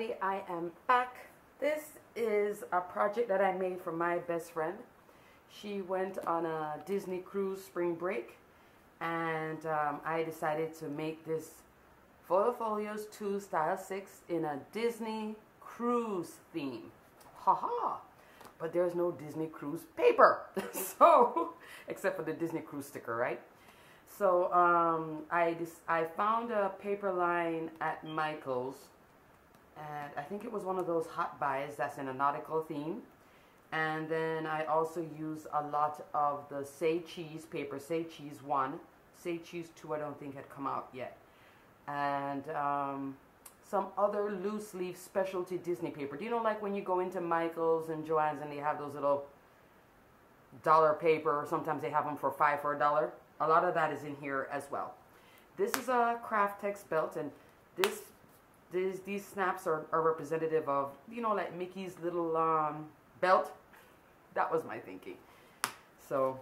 everybody, I am back. This is a project that I made for my best friend. She went on a Disney cruise spring break and um, I decided to make this Foto Folios 2 Style 6 in a Disney cruise theme. Haha! -ha. But there's no Disney cruise paper. so, except for the Disney cruise sticker, right? So um, I, I found a paper line at Michael's and I think it was one of those hot buys that's in a nautical theme. And then I also use a lot of the Say Cheese paper, Say Cheese 1. Say Cheese 2 I don't think had come out yet. And um, some other loose leaf specialty Disney paper. Do you know like when you go into Michael's and Joann's and they have those little dollar paper sometimes they have them for five for a dollar? A lot of that is in here as well. This is a Kraft-Tex belt and this these, these snaps are, are representative of, you know, like Mickey's little um, belt. That was my thinking. So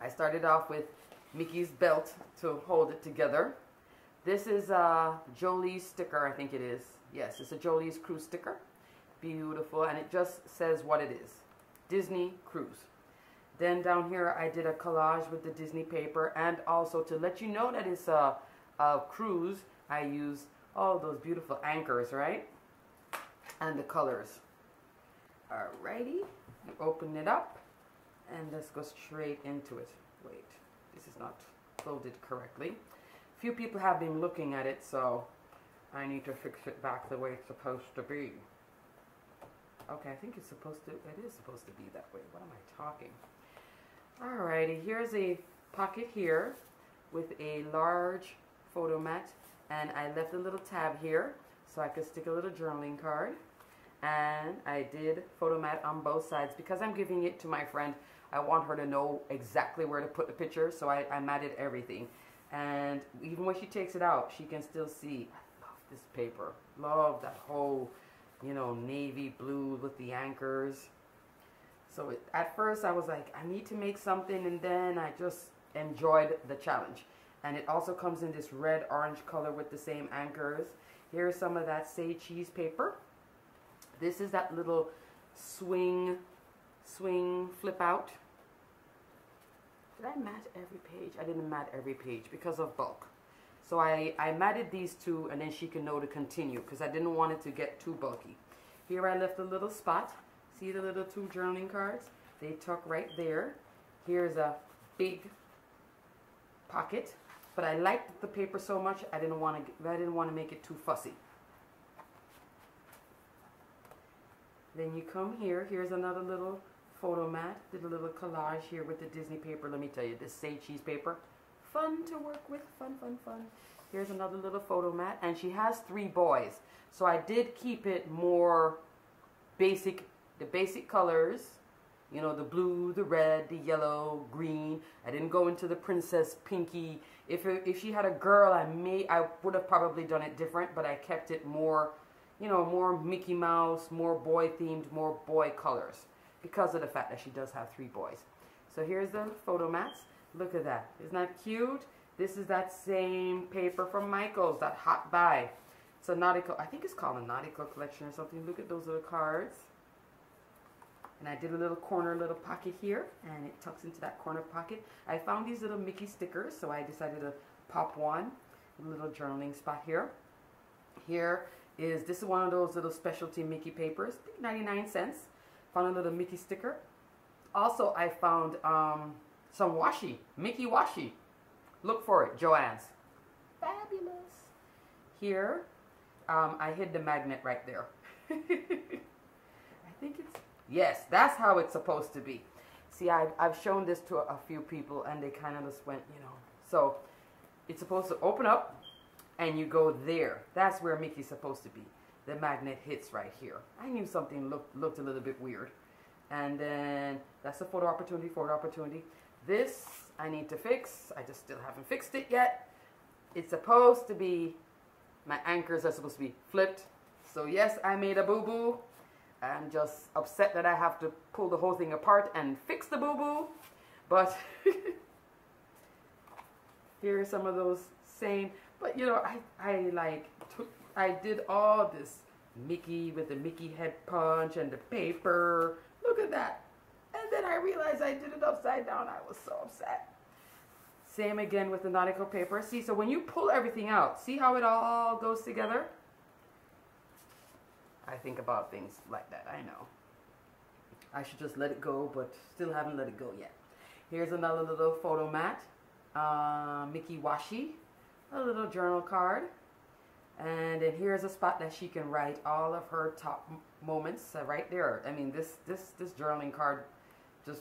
I started off with Mickey's belt to hold it together. This is a Jolee's sticker, I think it is. Yes, it's a Jolee's cruise sticker. Beautiful, and it just says what it is. Disney Cruise. Then down here I did a collage with the Disney paper and also to let you know that it's a, a cruise, I used all those beautiful anchors, right? And the colors. Alrighty, you open it up and let's go straight into it. Wait, this is not folded correctly. Few people have been looking at it, so I need to fix it back the way it's supposed to be. Okay, I think it's supposed to, it is supposed to be that way. What am I talking? Alrighty, here's a pocket here with a large photo mat and I left a little tab here so I could stick a little journaling card. And I did photo mat on both sides because I'm giving it to my friend. I want her to know exactly where to put the picture so I, I matted everything. And even when she takes it out she can still see. I love this paper. Love that whole you know navy blue with the anchors. So it, at first I was like I need to make something and then I just enjoyed the challenge and it also comes in this red orange color with the same anchors. Here's some of that Say Cheese paper. This is that little swing, swing flip out. Did I mat every page? I didn't mat every page because of bulk. So I, I matted these two and then she can know to continue because I didn't want it to get too bulky. Here I left a little spot. See the little two journaling cards? They tuck right there. Here's a big pocket but I liked the paper so much I didn't want to I didn't want to make it too fussy. Then you come here. Here's another little photo mat. Did a little collage here with the Disney paper. Let me tell you, this Say Cheese paper. Fun to work with. Fun, fun, fun. Here's another little photo mat. And she has three boys. So I did keep it more basic, the basic colors you know, the blue, the red, the yellow, green. I didn't go into the princess pinky. If, it, if she had a girl, I may, I would have probably done it different, but I kept it more, you know, more Mickey Mouse, more boy themed, more boy colors because of the fact that she does have three boys. So here's the photo mats. Look at that. Isn't that cute? This is that same paper from Michaels, that hot buy. It's a nautical, I think it's called a nautical collection or something. Look at those little cards. And I did a little corner little pocket here and it tucks into that corner pocket. I found these little Mickey stickers so I decided to pop one. A little journaling spot here. Here is, this is one of those little specialty Mickey papers, 99 cents. Found a little Mickey sticker. Also I found um, some washi, Mickey washi. Look for it, Joann's. Fabulous. Here, um, I hid the magnet right there. I think it's Yes, that's how it's supposed to be. See, I've, I've shown this to a, few people and they kind of just went, you know. So it's supposed to open up and you go there. That's where Mickey's supposed to be. The magnet hits right here. I knew something looked, looked a little bit weird. And then that's a photo opportunity, photo opportunity. This I need to fix. I just still haven't fixed it yet. It's supposed to be, my anchors are supposed to be flipped. So yes, I made a boo-boo. I'm just upset that I have to pull the whole thing apart and fix the boo-boo. But here are some of those same, but you know, I, I like, I did all this Mickey with the Mickey head punch and the paper. Look at that. And then I realized I did it upside down. I was so upset. Same again with the nautical paper. See, so when you pull everything out, see how it all goes together? I think about things like that, I know. I should just let it go, but still haven't let it go yet. Here's another little photo mat. Uh, Mickey Washi, a little journal card. And then here's a spot that she can write all of her top moments uh, right there. I mean, this, this, this journaling card just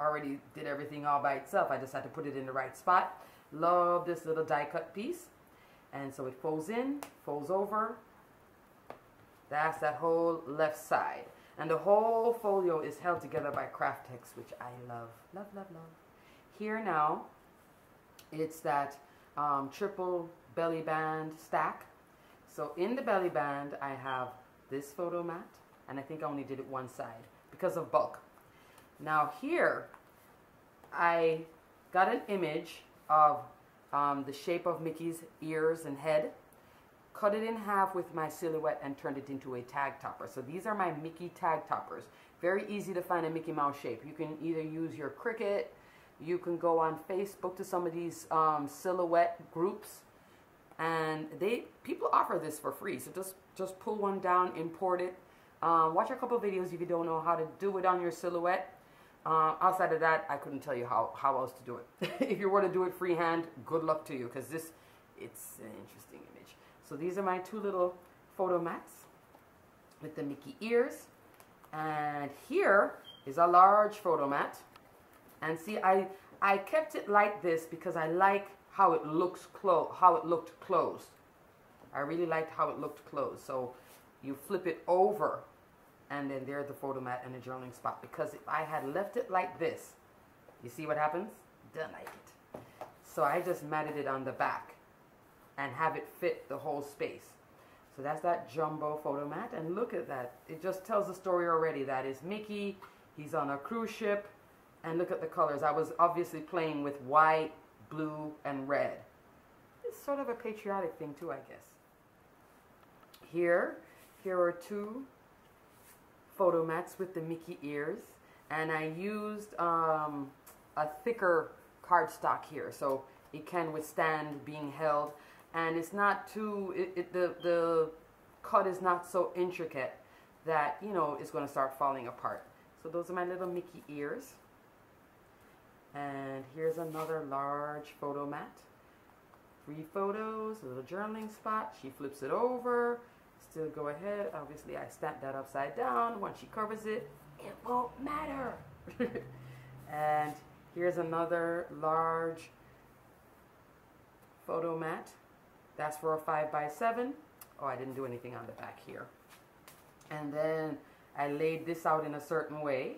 already did everything all by itself. I just had to put it in the right spot. Love this little die cut piece. And so it folds in, folds over. That's that whole left side. And the whole folio is held together by Kraft-Tex, which I love. Love, love, love. Here now, it's that um, triple belly band stack. So in the belly band, I have this photo mat, and I think I only did it one side because of bulk. Now here, I got an image of um, the shape of Mickey's ears and head, cut it in half with my silhouette and turned it into a tag topper. So these are my Mickey tag toppers. Very easy to find a Mickey Mouse shape. You can either use your Cricut, you can go on Facebook to some of these um, silhouette groups and they people offer this for free. So just just pull one down, import it. Um, watch a couple videos if you don't know how to do it on your silhouette. Uh, outside of that, I couldn't tell you how, how else to do it. if you were to do it freehand, good luck to you because this, it's an interesting image. So these are my two little photo mats with the Mickey ears. And here is a large photo mat. And see, I, I kept it like this because I like how it looks close, how it looked closed. I really liked how it looked closed. So you flip it over and then there's the photo mat and the journaling spot because if I had left it like this, you see what happens? Don't like it. So I just matted it on the back and have it fit the whole space. So that's that jumbo photo mat and look at that. It just tells the story already. That is Mickey, he's on a cruise ship and look at the colors. I was obviously playing with white, blue, and red. It's sort of a patriotic thing too, I guess. Here, here are two photo mats with the Mickey ears. And I used um, a thicker cardstock here so it can withstand being held. And it's not too, it, it, the, the cut is not so intricate that, you know, it's going to start falling apart. So those are my little Mickey ears. And here's another large photo mat. Three photos, a little journaling spot. She flips it over still go ahead. Obviously, I stamp that upside down. Once she covers it, it won't matter. and here's another large photo mat. That's for a 5 by 7 Oh, I didn't do anything on the back here. And then I laid this out in a certain way.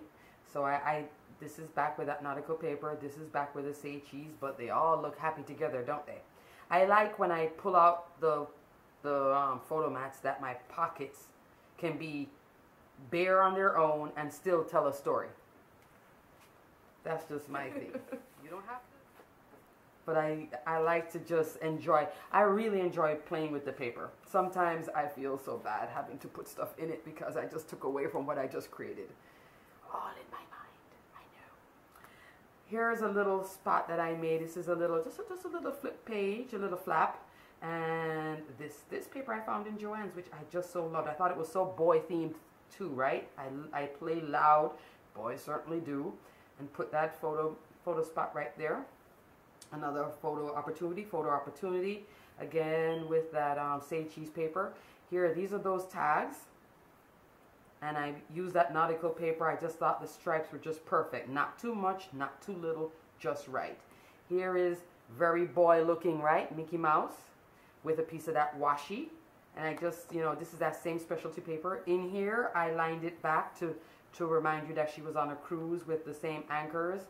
So I, I this is back with that nautical paper. This is back with the say cheese, but they all look happy together, don't they? I like when I pull out the the um, photo mats that my pockets can be bare on their own and still tell a story. That's just my thing. you don't have to. But I, I like to just enjoy. I really enjoy playing with the paper. Sometimes I feel so bad having to put stuff in it because I just took away from what I just created. All in my mind. I know. Here's a little spot that I made. This is a little, just a, just a little flip page, a little flap and this this paper I found in Joann's, which I just so loved. I thought it was so boy themed too, right? I, I play loud, boys certainly do, and put that photo photo spot right there. Another photo opportunity, photo opportunity, again with that um, say cheese paper. Here, these are those tags, and I used that nautical paper. I just thought the stripes were just perfect. Not too much, not too little, just right. Here is very boy looking, right? Mickey Mouse with a piece of that washi. And I just, you know, this is that same specialty paper. In here, I lined it back to, to remind you that she was on a cruise with the same anchors.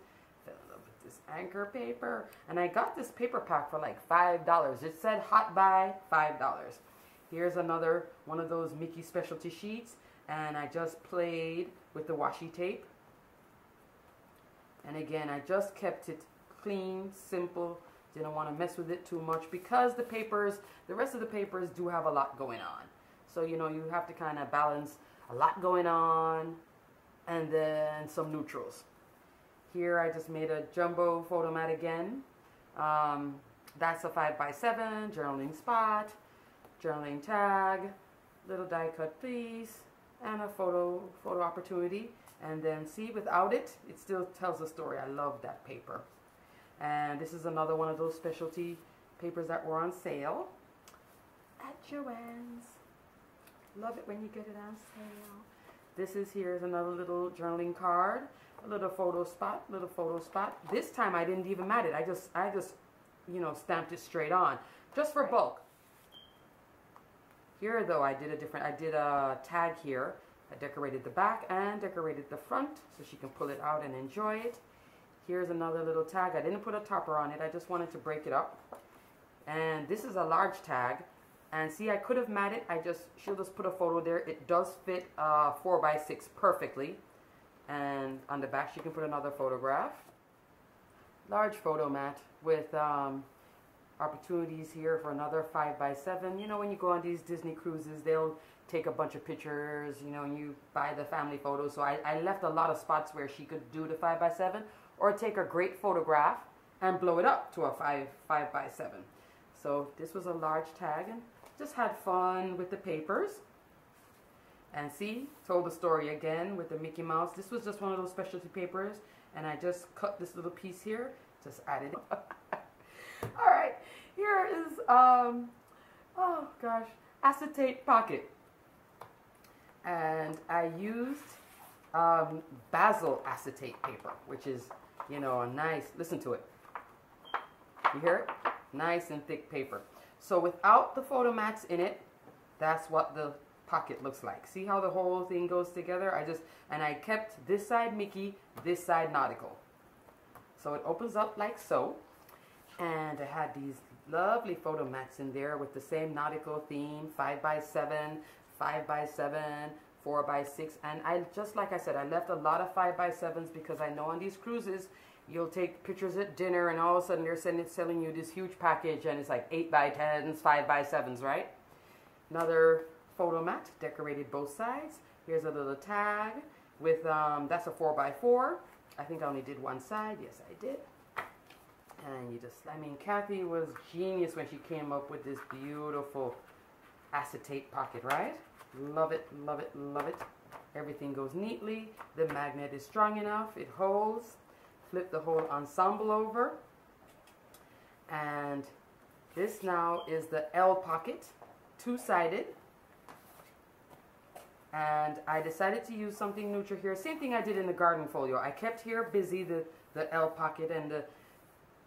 Fell in love with this anchor paper. And I got this paper pack for like $5. It said hot buy, $5. Here's another one of those Mickey specialty sheets. And I just played with the washi tape. And again, I just kept it clean, simple, didn't want to mess with it too much because the papers, the rest of the papers do have a lot going on. So, you know, you have to kind of balance a lot going on and then some neutrals. Here I just made a jumbo photo mat again. Um, that's a 5x7, journaling spot, journaling tag, little die cut piece, and a photo, photo opportunity. And then see, without it, it still tells a story. I love that paper. And this is another one of those specialty papers that were on sale at Joann's. Love it when you get it on sale. This is here's another little journaling card, little photo spot, little photo spot. This time I didn't even mat it. I just I just you know stamped it straight on, just for bulk. Here though I did a different. I did a tag here. I decorated the back and decorated the front so she can pull it out and enjoy it. Here's another little tag. I didn't put a topper on it. I just wanted to break it up. And this is a large tag. And see, I could have matted. It I just, she'll just put a photo there. It does fit uh, 4 by 6 perfectly. And on the back, she can put another photograph. Large photo mat with um, opportunities here for another 5 by 7 You know, when you go on these Disney cruises, they'll take a bunch of pictures, you know, and you buy the family photos. So I, I left a lot of spots where she could do the 5 by 7 or take a great photograph and blow it up to a 5, 5 by 7 So this was a large tag and just had fun with the papers. And see, told the story again with the Mickey Mouse. This was just one of those specialty papers. And I just cut this little piece here, just added it. All right, here is, um, oh gosh, acetate pocket. And I used um, basil acetate paper, which is, you know, a nice, listen to it. You hear it? Nice and thick paper. So without the photo mats in it, that's what the pocket looks like. See how the whole thing goes together? I just, and I kept this side Mickey, this side nautical. So it opens up like so. And I had these lovely photo mats in there with the same nautical theme, 5 by 7 5 by 7 4 by 6 And I just like I said, I left a lot of 5 by 7s because I know on these cruises, you'll take pictures at dinner and all of a sudden they're sending, selling you this huge package and it's like 8 by 10s 5 by 7s right another photo mat decorated both sides. Here's a little tag with um, that's a 4 by 4 I think I only did one side. Yes I did. And you just I mean Kathy was genius when she came up with this beautiful acetate pocket right? Love it love it love it. Everything goes neatly. The magnet is strong enough. It holds. Flip the whole ensemble over. And this now is the L pocket two-sided and I decided to use something neutral here same thing I did in the garden folio. I kept here busy the the L pocket and the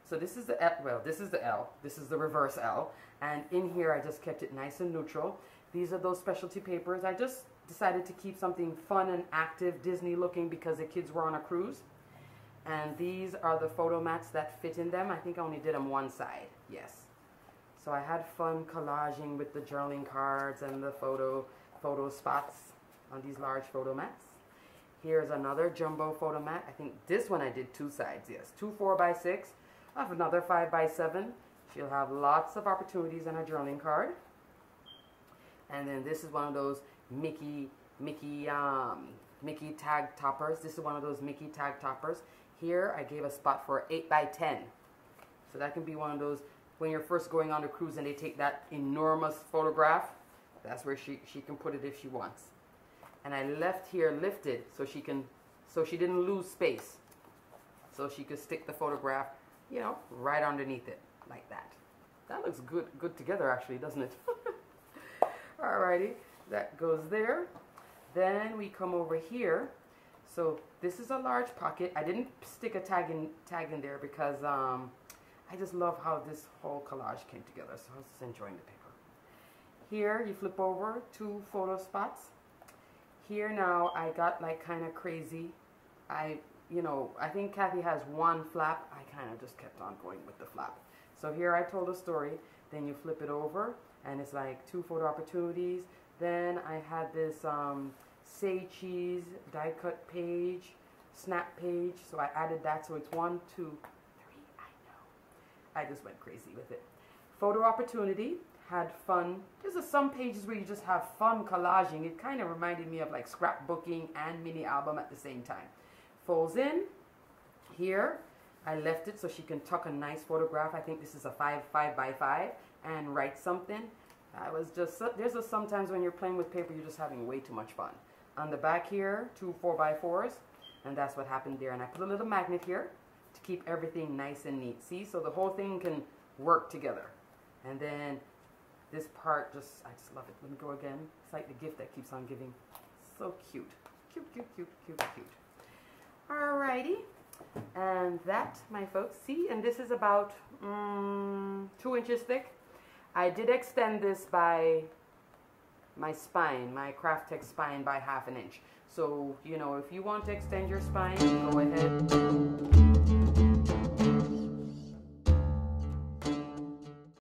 so this is the L, well this is the L. This is the reverse L. And in here I just kept it nice and neutral. These are those specialty papers. I just decided to keep something fun and active Disney looking because the kids were on a cruise. And these are the photo mats that fit in them. I think I only did them one side. Yes. So I had fun collaging with the journaling cards and the photo photo spots on these large photo mats. Here's another jumbo photo mat. I think this one I did two sides. Yes, two 4 by 6 I have another 5 by 7 She'll have lots of opportunities on her journaling card. And then this is one of those Mickey Mickey um, Mickey tag toppers. This is one of those Mickey tag toppers. Here I gave a spot for 8 by 10 So that can be one of those, when you're first going on a cruise and they take that enormous photograph, that's where she, she can put it if she wants. And I left here lifted so she can, so she didn't lose space. So she could stick the photograph, you know, right underneath it, like that. That looks good, good together actually, doesn't it? Alrighty, that goes there. Then we come over here so this is a large pocket. I didn't stick a tag in, tag in there because um, I just love how this whole collage came together. So I was just enjoying the paper. Here you flip over two photo spots. Here now I got like kind of crazy. I, you know, I think Kathy has one flap. I kind of just kept on going with the flap. So here I told a story. Then you flip it over and it's like two photo opportunities. Then I had this um, say cheese die cut page, snap page. So I added that. So it's one, two, three. I know. I just went crazy with it. Photo opportunity had fun. There's a, some pages where you just have fun collaging. It kind of reminded me of like scrapbooking and mini album at the same time. Folds in here. I left it so she can tuck a nice photograph. I think this is a five five by five and write something. I was just there's a sometimes when you're playing with paper you're just having way too much fun. On the back here, two four by fours, and that's what happened there. And I put a little magnet here to keep everything nice and neat. See, so the whole thing can work together. And then this part just I just love it. Let me go again. It's like the gift that keeps on giving. So cute. Cute, cute, cute, cute, cute. Alrighty. And that, my folks, see, and this is about mm, two inches thick. I did extend this by my spine, my Kraft Tex spine by half an inch. So, you know, if you want to extend your spine, go ahead